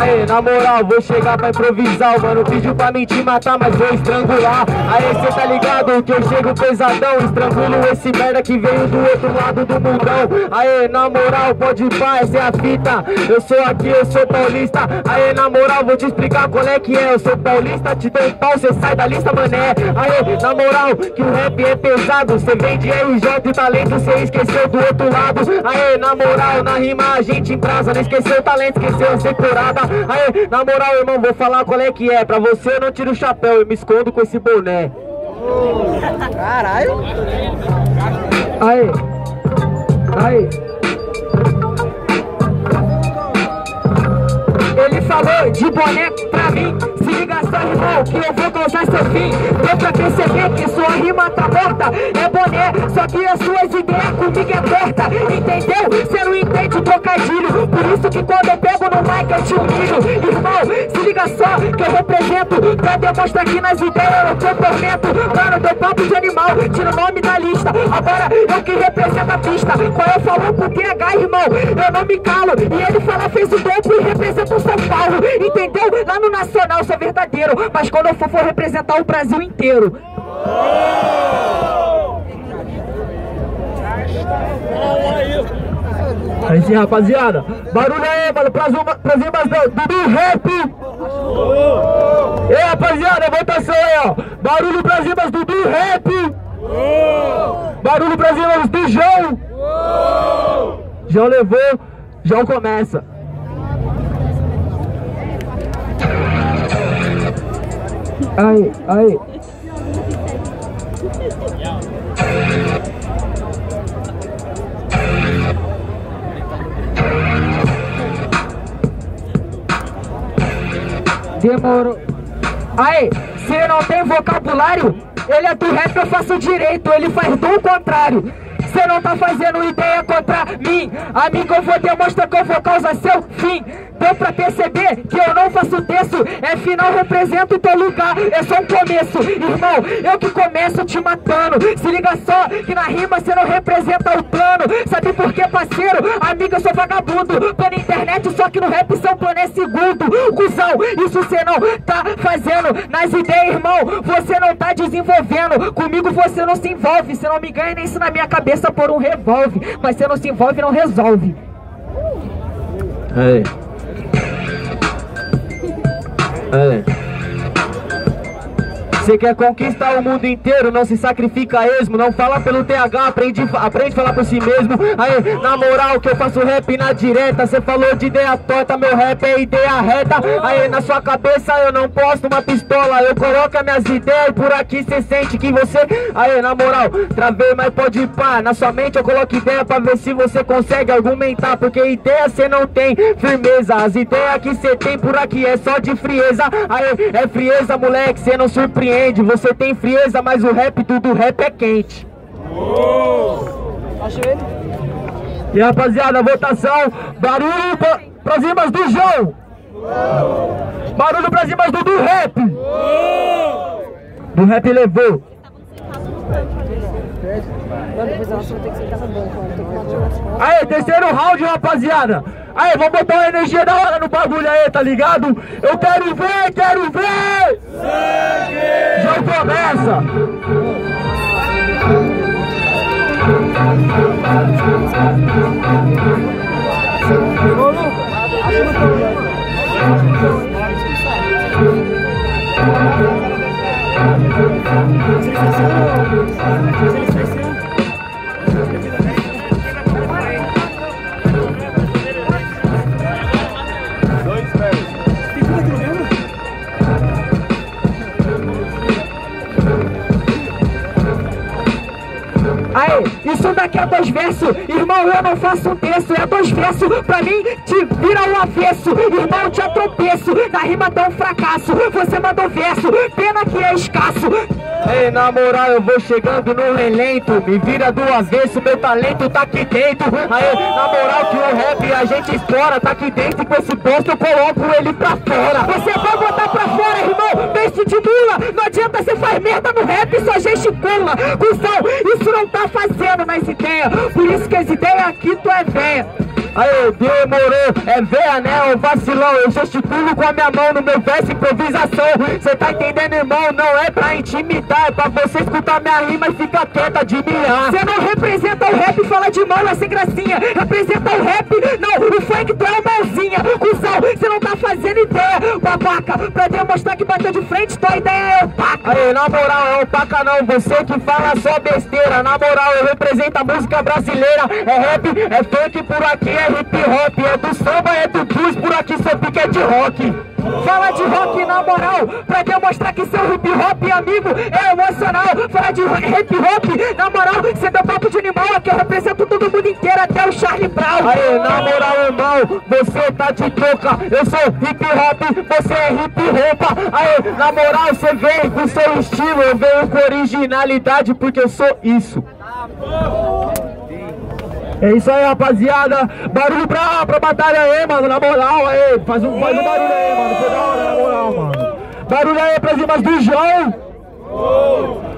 Aê, na moral, vou chegar pra improvisar. Mano pediu pra mim te matar, mas vou estrangular. Aê, cê tá ligado que eu chego pesadão. Estrangulo esse merda que veio do outro lado do mundão. Aê, na moral, pode ir pá, essa é a fita. Eu sou aqui, eu sou paulista. Aê, na moral, vou te explicar qual é que é. Eu sou paulista, te dou um pau, cê sai da lista, mané. Aê, na moral, que o rap é pesado. Cê vem de RJ e talento, cê esqueceu do outro lado. Aê, na moral, na rima a gente embrasa. Não esqueceu o talento, esqueceu a securada. Aê, na moral, irmão, vou falar qual é que é. Pra você eu não tiro o chapéu, eu me escondo com esse boné. Caralho. Aê, aê. Ele falou de boné pra mim Se liga só, irmão, que eu vou causar seu fim Deu pra perceber que sua rima tá morta É boné, só que as suas ideias comigo é torta Entendeu? Cê não entende o trocadilho Por isso que quando eu no mic eu te humilho Irmão, se liga só que eu represento Pra demonstrar que nas ideias eu comprometo Mano, teu papo de animal, tira o nome da lista. Agora eu que represento a pista. Qual eu falo com TH, irmão? Eu não me calo. E ele fala fez o dobro e representa o São Paulo. Entendeu? Lá no Nacional sou verdadeiro. Mas quando eu for, for representar o Brasil inteiro Aí sim, rapaziada. Barulho aí, mano, pras, pras rimas do, do rap. E aí, rapaziada, votação aí, ó. Barulho pras rimas do, do rap. Barulho pras rimas do João. João levou, João começa. Aí, aí. Demorou. Aí, se não tem vocabulário, ele é do rap, eu faço direito, ele faz do contrário. Você não tá fazendo ideia contra mim. Amigo, eu vou demonstrar que eu vou causar seu fim. Deu pra perceber que eu não faço texto. É final, represento teu lugar. É só um começo. Irmão, eu que começo te matando. Se liga só que na rima você não representa o plano. Sabe por quê, parceiro? Amigo, eu sou vagabundo. Tô na internet, só que no rap seu plano é segundo. Cusão, isso você não tá fazendo Nas ideias, irmão, você não tá desenvolvendo. Comigo você não se envolve. Você não me ganha nem isso na minha cabeça por um revólver Mas você não se envolve não resolve você quer conquistar o mundo inteiro, não se sacrifica esmo Não fala pelo TH, aprende, aprende a falar por si mesmo. Aí, na moral que eu faço rap na direta Você falou de ideia torta, meu rap é ideia reta. Aí, na sua cabeça eu não posto uma pistola Eu coloco as minhas ideias e por aqui cê sente que você Aí, na moral, travei, mas pode ir pá Na sua mente eu coloco ideia pra ver se você consegue argumentar Porque ideia cê não tem firmeza As ideias que cê tem por aqui é só de frieza. Aí, é frieza, moleque, cê não surpreende você tem frieza, mas o rap, tudo rap é quente. E rapaziada, votação, barulho pra, pras rimas do João. Barulho pras rimas do, do rap. Do rap levou. Aí, terceiro round, rapaziada. Aí, vamos botar uma energia da hora no bagulho aí, tá ligado? Eu quero ver, quero ver! Sangue! Já começa! Ô, Aí, isso daqui é dois versos. Irmão, eu não faço um terço É dois versos, pra mim te vira o um avesso. Irmão, te atropeço. Na rima dá um fracasso. Você mandou verso, pena que é escasso. Ei, na moral, eu vou chegando no relento. Me vira do avesso, meu talento tá aqui dentro. Aí, na moral que o rap a gente explora. Tá aqui dentro e com esse posto eu coloco ele pra fora. Você vai botar pra fora, irmão, peixe de mula. Não adianta você faz merda no rap, só gesticula Cusão, isso não tá fazendo nas ideias Por isso que as ideias aqui tu é velha Aê, demorou, é véia, né? O vacilão. Eu gesticulo com a minha mão no meu verso improvisação. Cê tá entendendo, irmão? Não é pra intimidar, é pra você escutar minha rima e ficar quieta de mirar. Cê não representa o rap, fala de é sem gracinha. Representa o rap, não, o funk tu é o mãozinha. Cusão, cê não tá fazendo ideia, babaca. Pra demonstrar que bateu de frente, tua ideia é opaca. Aê, na moral, é opaca não, você que fala só besteira. Na moral, eu represento a música brasileira. É rap, é funk, por aqui é hip hop. É do samba, é do blues, por aqui seu pique é de rock. Fala de rock na moral, pra demonstrar que seu hip hop, amigo, é emocional. Fala de hip hop, na moral, cê deu papo de animal, aqui eu represento todo mundo inteiro, até o Charlie Brown. Aê, na moral, irmão, você tá de toca, eu sou hip hop, você é hip roupa. Aê, na moral, você vem com seu estilo, eu venho com originalidade, porque eu sou isso. É isso aí, rapaziada. Barulho pra, pra batalha aí, mano. Na moral, aí. Faz um, faz um barulho aí, mano. Foi da hora, na moral, mano. Barulho aí pras rimas do João.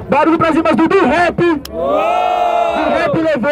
Barulho pras rimas do, do rap. Do rap levou.